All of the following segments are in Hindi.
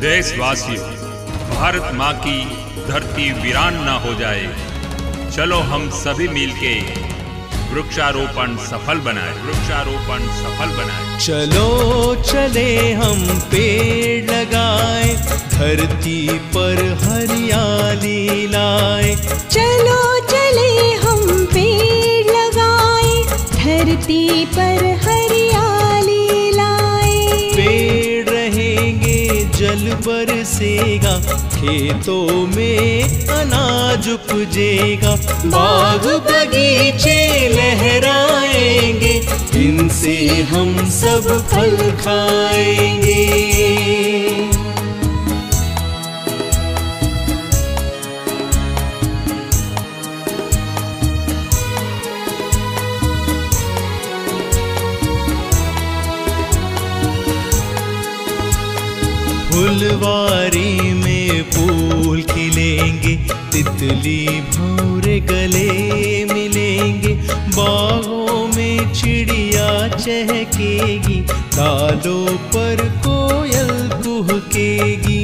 देशवासियों भारत माँ की धरती वीरान ना हो जाए। चलो हम सभी मिलके वृक्षारोपण सफल बनाए वृक्षारोपण सफल बनाए। चलो चले हम पेड़ लगाए धरती पर हरियाली लाए। चलो चले हम पेड़ लगाए धरती पर हरियाली जल बरसेगा खेतों में अनाज उपजेगा। बाग बगीचे लहराएँगे इनसे हम सब फल खाएँगे। फुलवारी में फूल खिलेंगे, तितली भौर गले मिलेंगे, बागों में चिड़िया चहकेगी, तालों पर कोयल कुहकेगी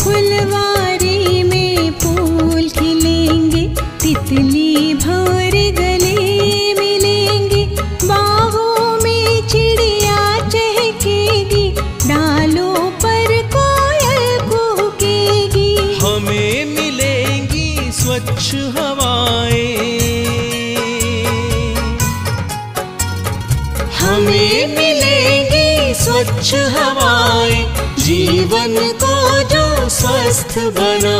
फुलवारी में फूल खिलेंगे, तितली स्वच्छ हवाएँ। हमें मिलेंगी स्वच्छ हवाएँ। जीवन को जो स्वस्थ बना